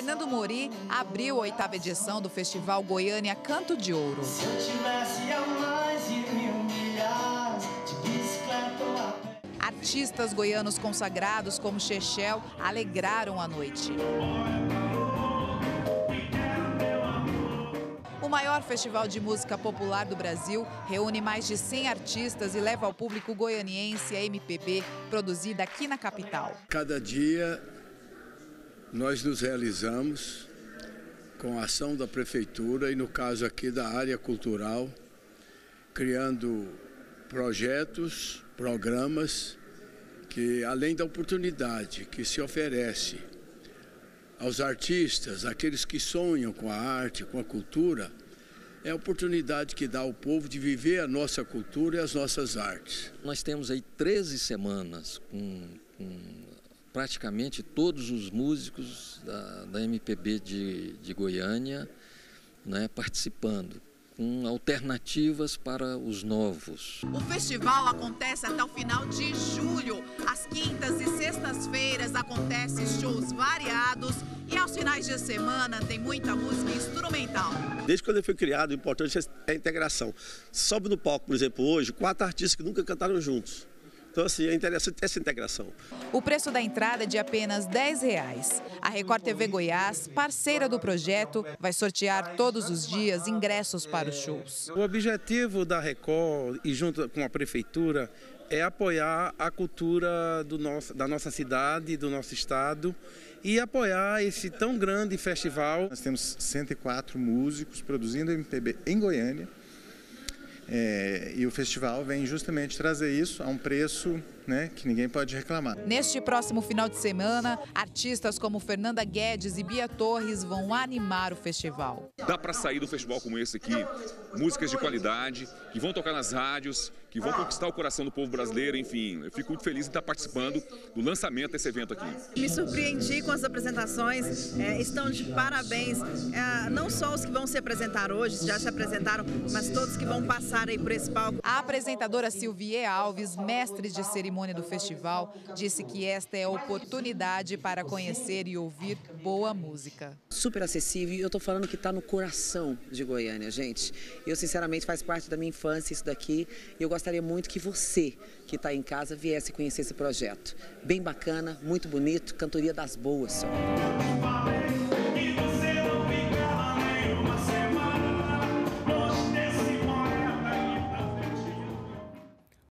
Fernando Mori abriu a oitava edição do Festival Goiânia Canto de Ouro. Se eu tivesse a mais de mil milhares de bicicleta ou a pé. Artistas goianos consagrados como Chechel alegraram a noite. O maior festival de música popular do Brasil reúne mais de 100 artistas e leva ao público goianiense a MPB produzida aqui na capital. Cada dia nós nos realizamos com a ação da prefeitura e no caso aqui da área cultural, criando projetos, programas que além da oportunidade que se oferece aos artistas, aqueles que sonham com a arte, com a cultura, é a oportunidade que dá ao povo de viver a nossa cultura e as nossas artes. Nós temos aí 13 semanas com, com praticamente todos os músicos da, da MPB de, de Goiânia né, participando, com alternativas para os novos. O festival acontece até o final de julho. Às quintas e sextas-feiras acontecem shows variados e aos finais de semana tem muita música instrumental. Desde quando ele foi criado, o importante é a integração. Sobe no palco, por exemplo, hoje, quatro artistas que nunca cantaram juntos. Então, assim, é interessante essa integração. O preço da entrada é de apenas 10 reais. A Record TV Goiás, parceira do projeto, vai sortear todos os dias ingressos para os shows. O objetivo da Record e junto com a prefeitura é apoiar a cultura do nosso, da nossa cidade, do nosso estado e apoiar esse tão grande festival. Nós temos 104 músicos produzindo MPB em Goiânia. É, e o festival vem justamente trazer isso a um preço né, que ninguém pode reclamar. Neste próximo final de semana, artistas como Fernanda Guedes e Bia Torres vão animar o festival. Dá para sair do festival como esse aqui, músicas de qualidade, que vão tocar nas rádios, que vão conquistar o coração do povo brasileiro, enfim. Eu fico muito feliz em estar participando do lançamento desse evento aqui. Me surpreendi com as apresentações, é, estão de parabéns, é, não só os que vão se apresentar hoje, já se apresentaram, mas todos que vão passar aí por esse palco. A apresentadora Silvie Alves, mestre de cerimônia do festival, disse que esta é a oportunidade para conhecer e ouvir boa música. Super acessível e eu tô falando que está no coração de Goiânia, gente. Eu, sinceramente, faz parte da minha infância isso daqui e eu gostaria muito que você, que está em casa, viesse conhecer esse projeto. Bem bacana, muito bonito, cantoria das boas só.